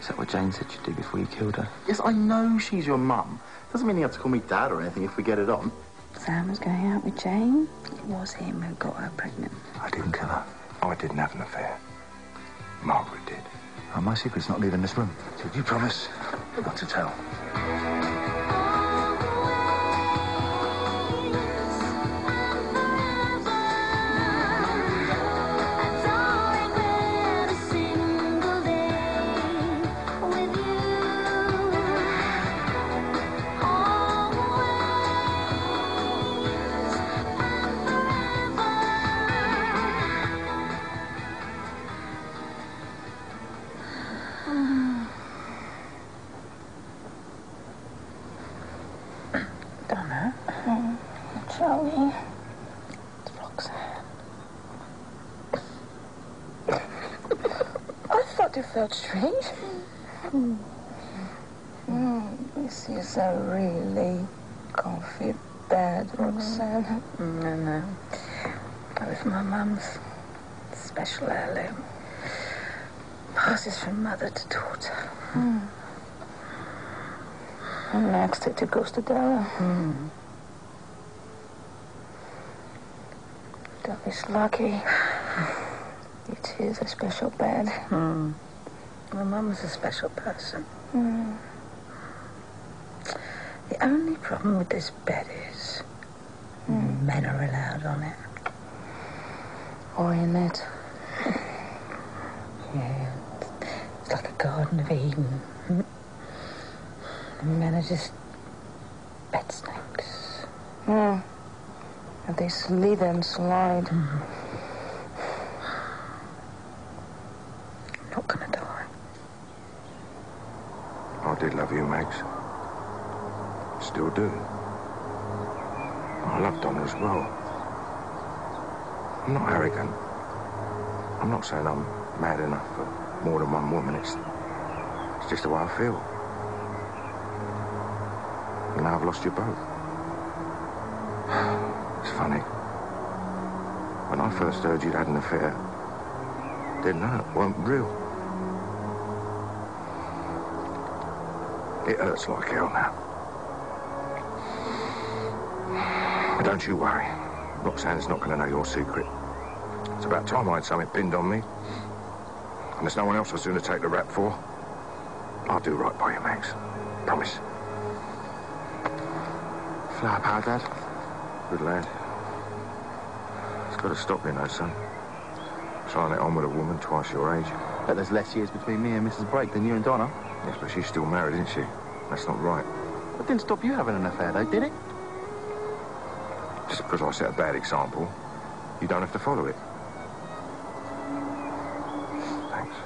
Is that what Jane said you'd do before you killed her? Yes, I know she's your mum. Doesn't mean you have to call me dad or anything if we get it on. Sam was going out with Jane. It was him who got her pregnant. I didn't kill her. I didn't have an affair. Margaret did. Oh, my secret's not leaving this room. Did you promise not to tell? Felt strange. Mm, this is a really comfy bed, Roxanne. Mm, no, no. That was my mum's special heirloom. Passes from mother to daughter. Hmm. And next it goes to Dara. Hmm. That is lucky. It is a special bed. My mum was a special person. Mm. The only problem with this bed is mm. men are allowed on it. Or in it. Yeah, it's like a Garden of Eden. Men are just bed snakes. Mm. And they slither and slide. I'm not gonna die. I did love you, Max. Still do. I love Donna as well. I'm not arrogant. I'm not saying I'm mad enough for more than one woman. It's, it's just the way I feel. And now I've lost you both. It's funny. When I first heard you'd had an affair, didn't know it weren't real. It hurts like hell now. But don't you worry. Roxanne's not going to know your secret. It's about time I had something pinned on me. And there's no one else I was going to take the rap for. I'll do right by you, Max. Promise. Flower power, Dad. Good lad. It's got to stop, you know, son. Trying it on with a woman twice your age. But there's less years between me and Mrs. Brake than you and Donna. Yes, but she's still married, isn't she? That's not right. That didn't stop you having an affair, though, did it? Just because I set a bad example, you don't have to follow it. Thanks.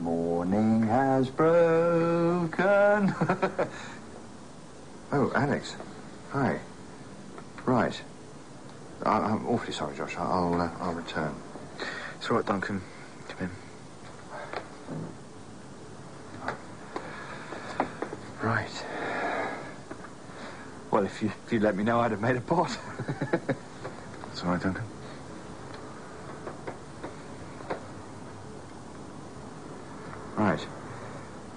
Morning has broken. Oh, Alex. Hi. Awfully sorry, Josh. I'll, uh, I'll return. It's all right, Duncan. Come in. Right. Well, if you if you'd let me know, I'd have made a pot. It's all right, Duncan. right.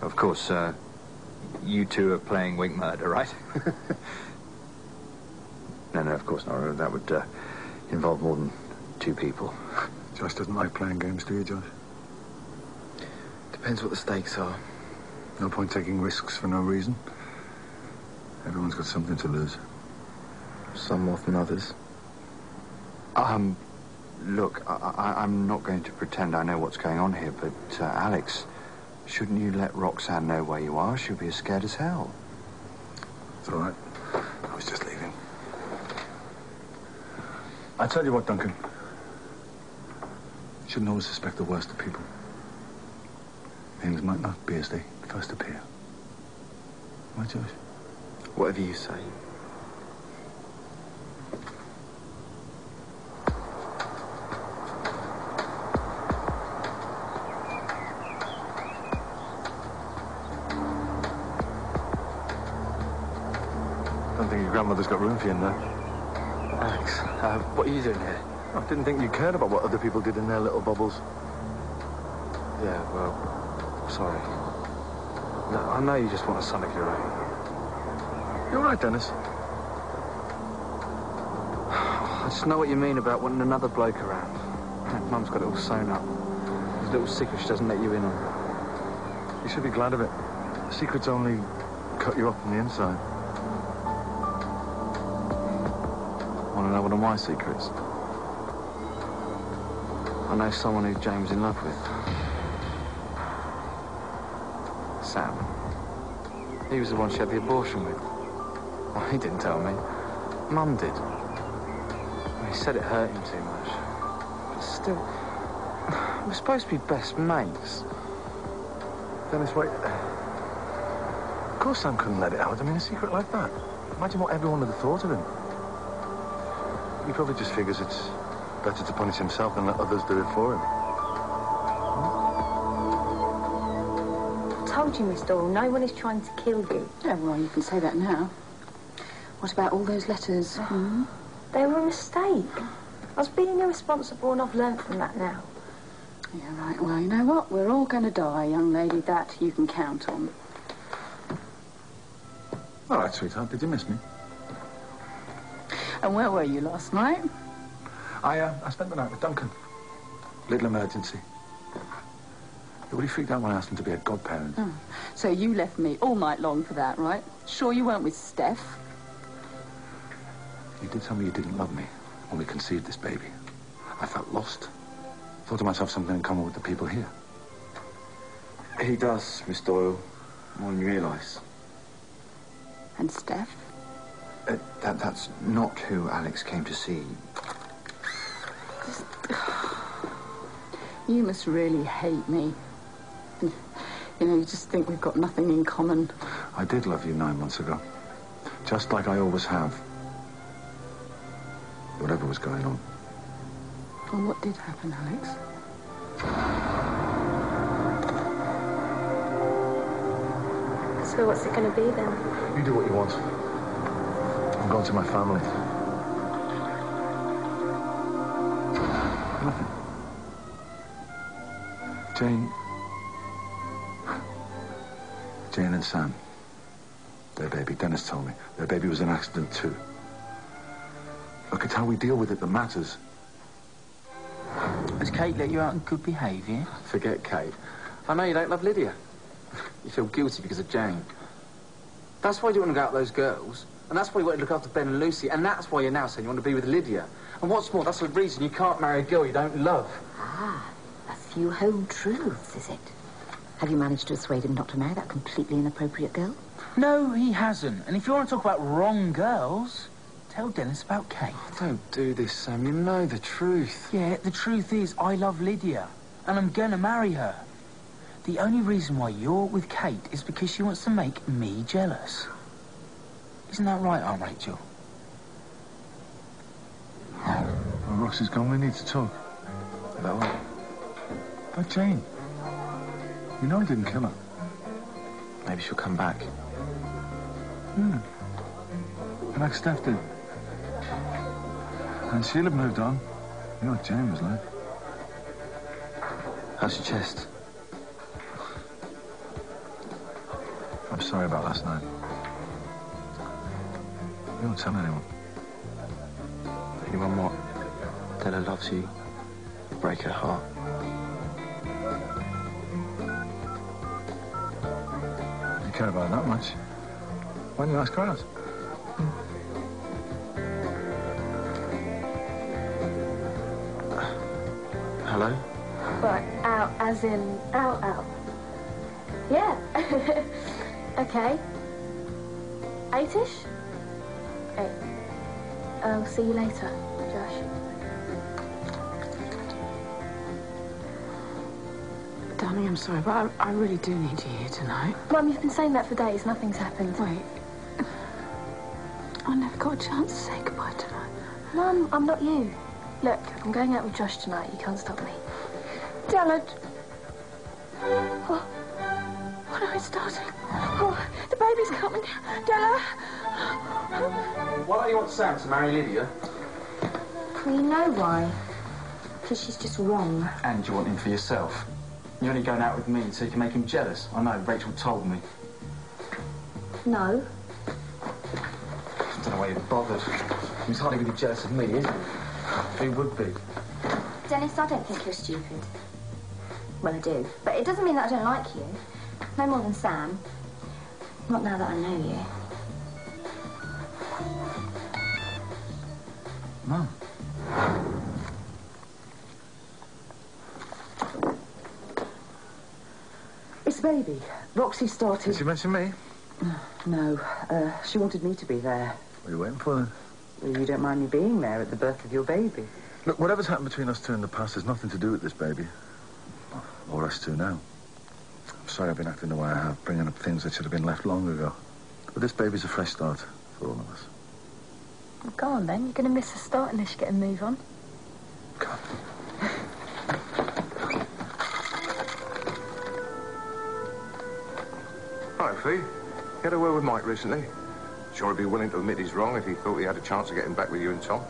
Of course, uh, you two are playing Wink Murder, right? no, no, of course not. That would uh, involve more than two people. Josh doesn't like playing games, do you, Josh? Depends what the stakes are. No point taking risks for no reason. Everyone's got something to lose. Some more than others. Um, look, I, I, I'm not going to pretend I know what's going on here, but uh, Alex, shouldn't you let Roxanne know where you are? She'll be as scared as hell. It's all right. I was just leaving. I tell you what, Duncan. You shouldn't always suspect the worst of people. Things might not be as they first appear. Right, Josh? Whatever you say. Don't think your grandmother's got room for you in there. Uh, what are you doing here? I didn't think you cared about what other people did in their little bubbles. Yeah, well, sorry. Look, I know you just want a son of your own. You're right, Dennis. I just know what you mean about wanting another bloke around. Mum's got it all sewn up. There's little secrets she doesn't let you in on. You should be glad of it. Secrets only cut you off from the inside. Want to know one of my secrets? I know someone who James is in love with. Sam. He was the one she had the abortion with. Well, he didn't tell me. Mum did. He said it hurt him too much. But still, we're supposed to be best mates. Dennis, wait. Of course Sam couldn't let it out. I mean, a secret like that. Imagine what everyone would have thought of him. He probably just figures it's better to punish himself than let others do it for him. I told you, Miss Doyle, no one is trying to kill you. Yeah, well, you can say that now. What about all those letters? Hmm? They were a mistake. I was being irresponsible and I've learned from that now. Yeah, right. Well, you know what? We're all going to die, young lady. That you can count on. All right, sweetheart. Did you miss me? And where were you last night? I, uh, I spent the night with Duncan. Little emergency. He really freaked out when I asked him to be a godparent. So you left me all night long for that, right? Sure you weren't with Steph? You did tell me you didn't love me when we conceived this baby. I felt lost. Thought to myself something in common with the people here. He does, Miss Doyle. More than you realise. And Steph? Uh, that, that's not who Alex came to see. You must really hate me. You know, you just think we've got nothing in common. I did love you nine months ago. Just like I always have. Whatever was going on. Well, what did happen, Alex? So what's it going to be then? You do what you want. I'm going to my family. Nothing. Jane. Jane and Sam. Their baby, Dennis told me. Their baby was an accident too. Look, it's how we deal with it that matters. Has Kate let you out in good behaviour? Forget Kate. I know you don't love Lydia. You feel guilty because of Jane. That's why you want to go out with those girls. And that's why you want to look after Ben and Lucy. And that's why you're now saying you want to be with Lydia. And what's more, that's the reason you can't marry a girl you don't love. Ah, a few home truths, is it? Have you managed to persuade him not to marry that completely inappropriate girl? No, he hasn't. And if you want to talk about wrong girls, tell Dennis about Kate. Don't do this, Sam. You know the truth. Yeah, the truth is, I love Lydia, and I'm gonna marry her. The only reason why you're with Kate is because she wants to make me jealous. Isn't that right, Aunt Rachel? Well, Roxy's gone. We need to talk. About what? About Jane. You know I didn't kill her. Maybe she'll come back. Hmm. Like Steph did. And she'll have moved on. You know what Jane was like. How's your chest? I'm sorry about last night. You don't tell anyone. Anyone what? Tell her loves you. Break her heart. You care about her that much. Why don't you ask her out? Hello? Right, out as in out, out. Yeah. okay. Eight-ish? I'll see you later, Josh. Darling, I'm sorry, but I, I really do need you here tonight. Mum, you've been saying that for days. Nothing's happened. Wait. I never got a chance to say goodbye to tonight. Mum, I'm not you. Look, I'm going out with Josh tonight. You can't stop me. Della. Oh. Oh no, it's starting. Oh, the baby's coming. Della. Why don't you want Sam to marry Lydia? Well, you know why. Because she's just wrong. And you want him for yourself. You're only going out with me so you can make him jealous. I know, Rachel told me. No. I don't know why you're bothered. He's hardly going to be jealous of me, is he? He would be. Dennis, I don't think you're stupid. Well, I do. But it doesn't mean that I don't like you. No more than Sam. Not now that I know you. Mum. It's baby. Roxy started. Did she mention me? No, uh, she wanted me to be there. What are you waiting for then? Well, You don't mind me being there at the birth of your baby. Look, whatever's happened between us two in the past has nothing to do with this baby. Or us two now. I'm sorry I've been acting the way I have, bringing up things that should have been left long ago. But this baby's a fresh start for all of us. Well, go on then. You're going to miss the start unless you get a move on. God. Hi, Fee. You had a word with Mike recently. Sure he'd be willing to admit he's wrong if he thought he had a chance of getting back with you and Tom.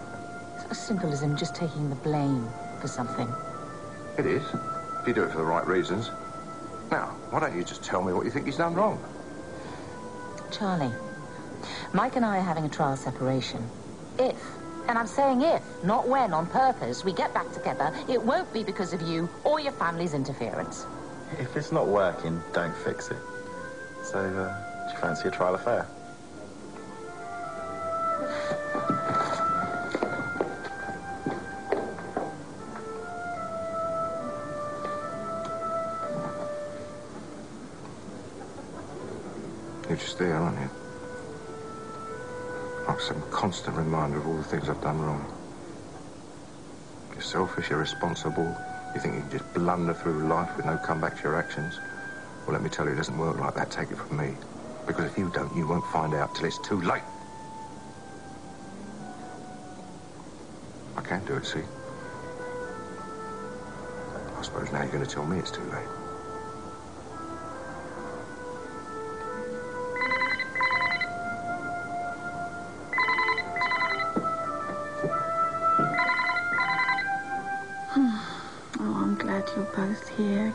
It's as simple as him just taking the blame for something. It is. If you do it for the right reasons. Now, why don't you just tell me what you think he's done wrong? Charlie, Mike and I are having a trial separation. If, and I'm saying if, not when, on purpose, we get back together, it won't be because of you or your family's interference. If it's not working, don't fix it. So, uh, do you fancy a trial affair? You're just there, aren't you? Some constant reminder of all the things I've done wrong. You're selfish, irresponsible. You think you can just blunder through life with no comeback to your actions. Well, let me tell you, it doesn't work like that. Take it from me. Because if you don't, you won't find out till it's too late. I can't do it, see? I suppose now you're going to tell me it's too late.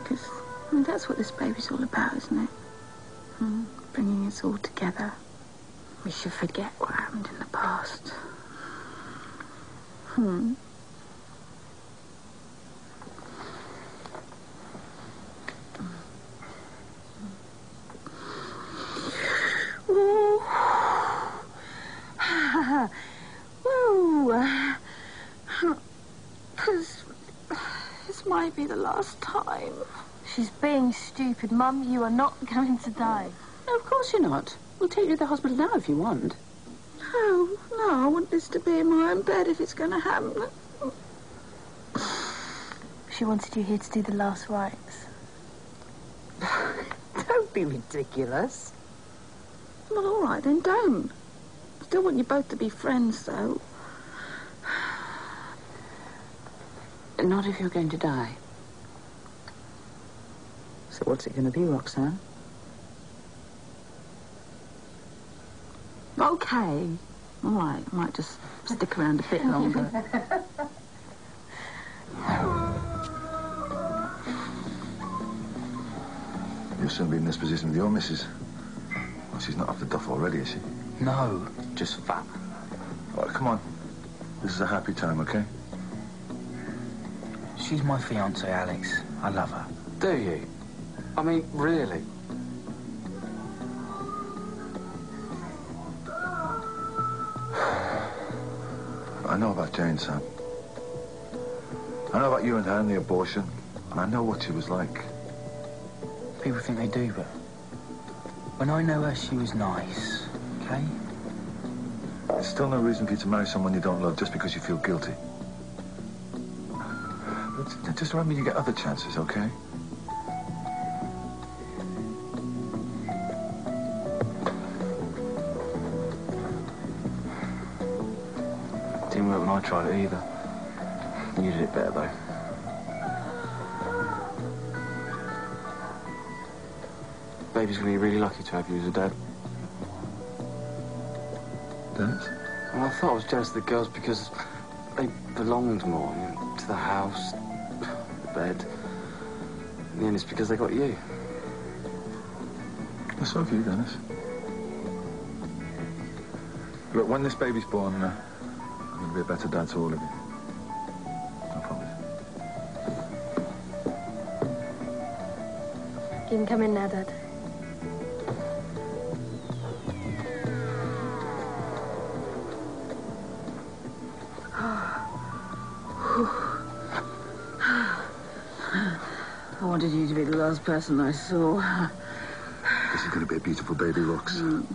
Because I mean, that's what this baby's all about, isn't it? Hmm, bringing us all together. We should forget what happened in the past. Hmm. Ooh. Ooh. Because this might be the last time. She's being stupid, Mum. You are not going to die. No, of course you're not. We'll take you to the hospital now if you want. No, no, I want this to be in my own bed if it's going to happen. She wanted you here to do the last rites. Don't be ridiculous. Well, all right, then don't. I still want you both to be friends, though. Not if you're going to die. So what's it going to be, Roxanne? Okay. All right, I might just stick around a bit longer. You'll soon be in this position with your missus. Well, she's not off the duff already, is she? No, just fat. All right, come on. This is a happy time, okay? She's my fiance, Alex. I love her. Do you? I mean, really? I know about Jane, Sam. I know about you and her and the abortion. And I know what she was like. People think they do, but when I know her, she was nice. Okay? There's still no reason for you to marry someone you don't love just because you feel guilty. But just remember you get other chances, okay? Tried it either. You did it better, though. Baby's gonna be really lucky to have you as a dad. Dennis? Well, I thought I was jealous of the girls because they belonged more I mean, to the house, the bed. In the end, it's because they got you. Well, so have you, Dennis. Look, when this baby's born, uh, I'm going to be a better dad to all of you. I promise. You can come in now, Dad. I wanted you to be the last person I saw. This is going to be a beautiful baby, Rox. Mm.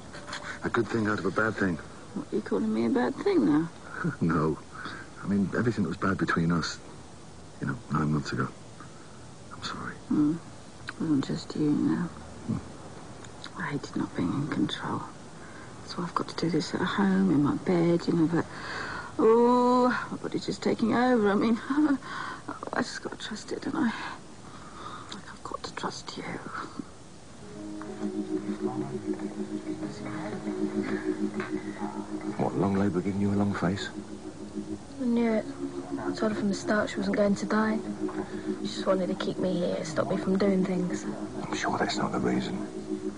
A good thing out of a bad thing. What, are you calling me a bad thing now? no. I mean, everything that was bad between us, you know, nine months ago. I'm sorry. Hmm. It wasn't just you, you know. I hated not being in control. So I've got to do this at home, in my bed, you know, but... Oh, my body's just taking over. I mean, I told her from the start she wasn't going to die. She just wanted to keep me here, stop me from doing things. I'm sure that's not the reason.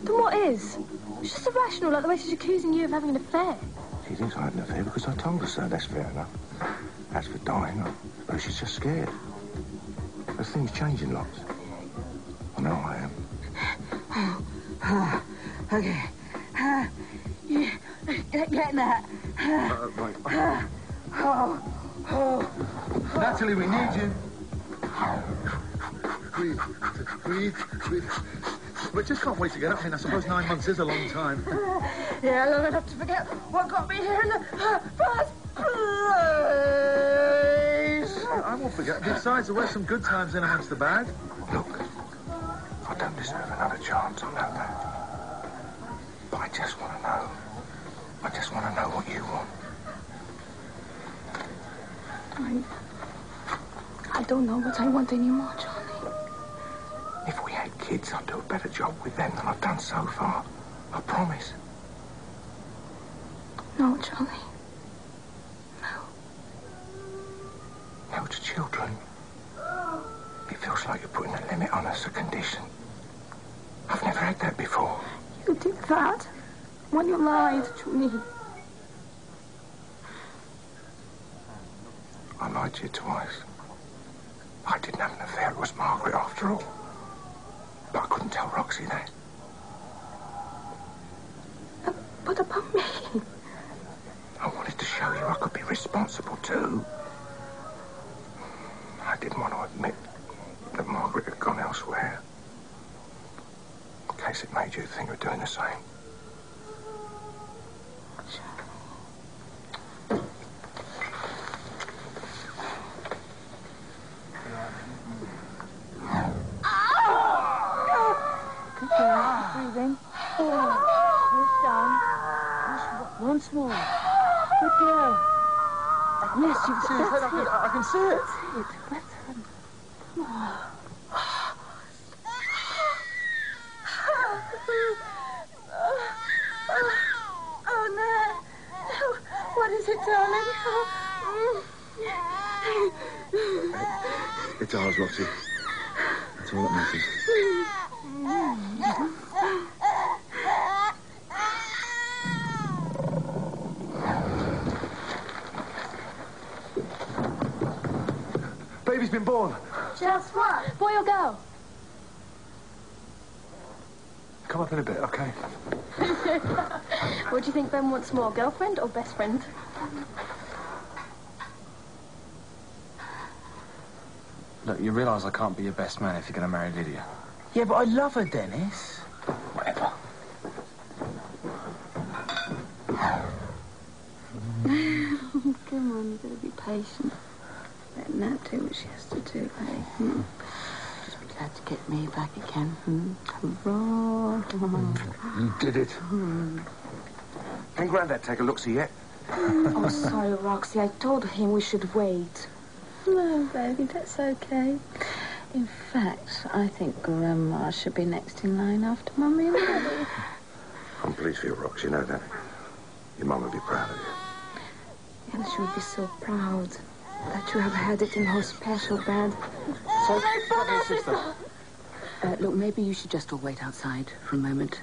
Then what is? It's just irrational, like the way she's accusing you of having an affair. She thinks I had an affair because I told her so. That's fair enough. As for dying, I suppose she's just scared. There's things changing lots. I know I am. okay. Uh, you, get, get that. Uh, right. Oh, oh. Natalie, we need you. Breathe. Breathe. Breathe. We just can't wait to get up. I mean, I suppose nine months is a long time. Yeah, long enough to forget what got me here in the first place. I won't forget. Besides, there were some good times in amongst the bad. Look, I don't deserve another chance, I know that. But I just want to know. I just want to know what you want. I, I don't know what I want anymore, Johnny. If we had kids, I'd do a better job with them than I've done so far. I promise. No, Johnny. No How to children. It feels like you're putting a limit on us, a condition. I've never had that before. You did that when you lied to me. Lied to you twice. I didn't have an affair. It was Margaret after all. But I couldn't tell Roxy that. Uh, what about me? I wanted to show you I could be responsible too. I didn't want to admit that Margaret had gone elsewhere. In case it made you think of doing the same. Good girl. Breathe in. Yes, down. Once more. Good girl. Uh, yes, you can See, I can, I can see it. That's it. That's it. Oh, no. no. What is it, darling? Oh. It's ours, Roxy. That's all that matters. Baby's been born. Just what? Boy or girl? Come up in a bit, okay? what do you think Ben wants more, girlfriend or best friend? Look, you realise I can't be your best man if you're going to marry Lydia. Yeah, but I love her, Dennis. Whatever. Come on, you've got to be patient. Let Nat do what she has to do, hey? Hmm? Just be glad to get me back again. Hmm? Hurrah. You did it. Can Grandad take a look-see yet? oh, sorry, Roxy. I told him we should wait. No, baby, that's okay. In fact, I think Grandma should be next in line after Mummy and Daddy. I'm pleased for you, Rox. You know that. Your mum would be proud of you. And she would be so proud. That you have had it in the special bed. So, brother, sister. Uh, look, maybe you should just all wait outside for a moment.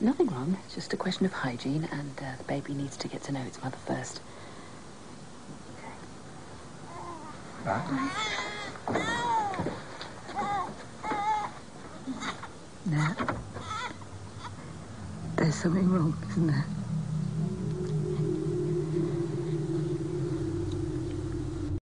Nothing wrong. It's just a question of hygiene, and uh, the baby needs to get to know its mother first. Now, there's something wrong, isn't there?